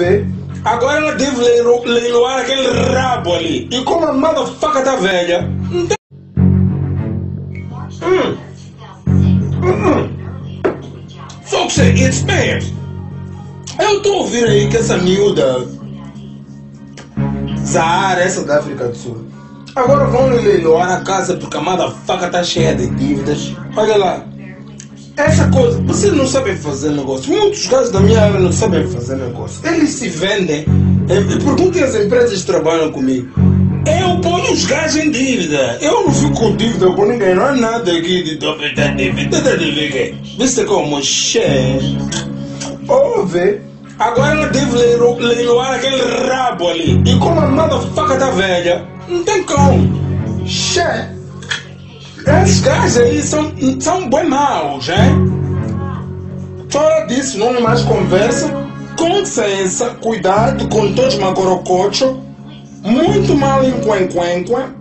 ver. Agora ela deve leilo- leiloar aquele rabo ali. E como a motherfucker tá velha, não tem. Hum. Hum. Folks, it's bad. Eu tô ouvindo aí que essa miúda. Zahara, essa da África do Sul. Agora vão leiloar a casa porque a motherfucker tá cheia de dívidas. Olha lá. Essa coisa, vocês não sabem fazer negócio. Muitos gajos da minha área não sabem fazer negócio. Eles se vendem. Perguntem às empresas que trabalham comigo. Eu ponho os gajos em dívida. Eu não fico com dívida com ninguém. Não há nada aqui de dívida, dívida, dívida. Viste como chefe. Ouve. Agora ela deve leilo- leiloar aquele rabo ali. E como a motherfucker tá velha, não tem como. Chefe. Esses gajos aí são, são bem maus, hein? Fora disso, não mais conversa. Licença, cuidado com todos os macorocochos. Muito mal em quen quen quen.